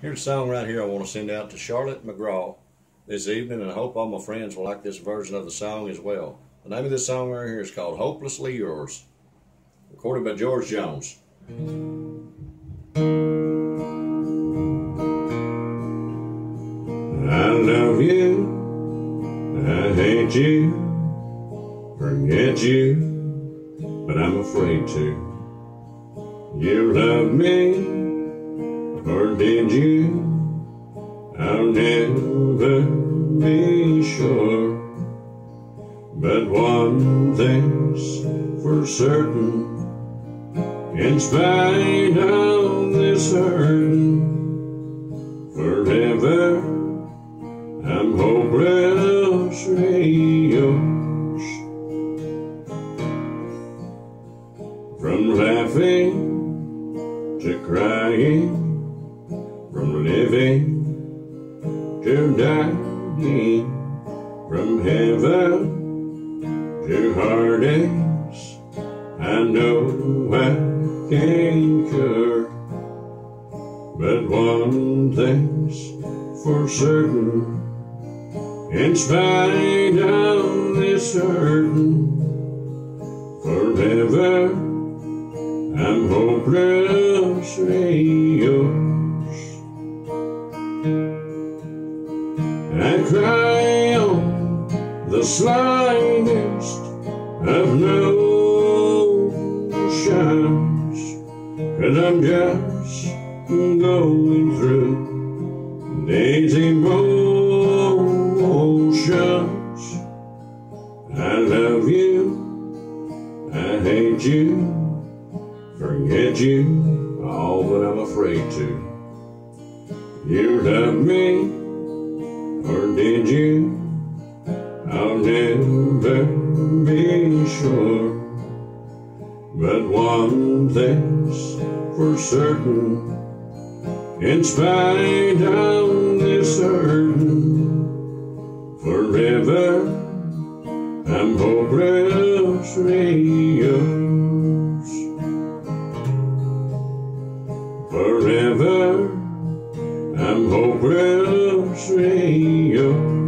Here's a song right here I want to send out to Charlotte McGraw this evening, and I hope all my friends will like this version of the song as well. The name of this song right here is called Hopelessly Yours, recorded by George Jones. I love you, I hate you, forget you, but I'm afraid to. You love me, or did you? I'll never be sure. But one thing's for certain, in spite of this hurting, forever I'm hopelessly yours. From laughing to crying from living to dying, from heaven to heartaches. I know I can't cure, but one thing's for certain. In spite of this hurting, forever I'm hopelessly I cry on the slightest of notions, and I'm just going through these emotions. I love you, I hate you, forget you, all that I'm afraid to. You love me, or did you? I'll never be sure. But one thing's for certain, in spite of this hurting, forever I'm hopelessly yours. Forever I'm hopelessly yours.